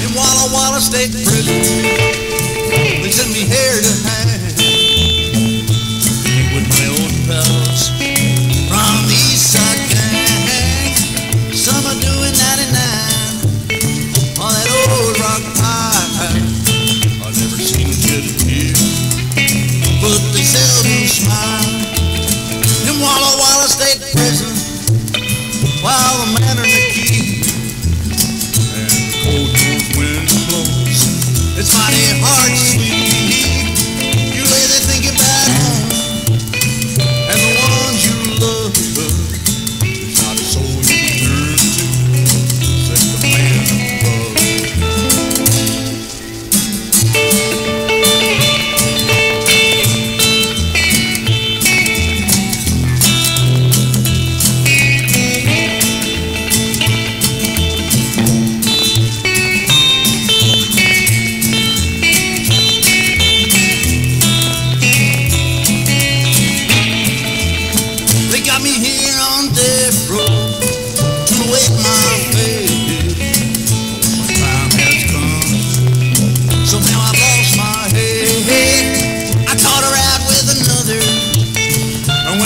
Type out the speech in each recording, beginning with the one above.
In Walla Walla State Prison, they sent me here to hang. Hang with my old pals from the East Side gang. Some are doing 99 on that old rock pie. I never seen get it here, but they seldom smile. In Walla Walla State Prison,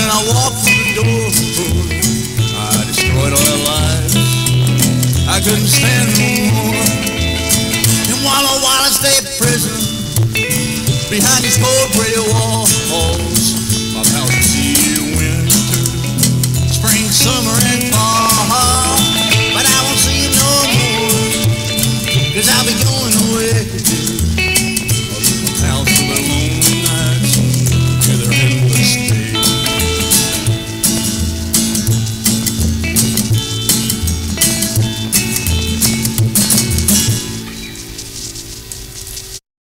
and I walked through the door, I destroyed all their lives. I couldn't stand no more. In Walla Walla State Prison, behind these cold gray walls, my pals see winter, spring, summer,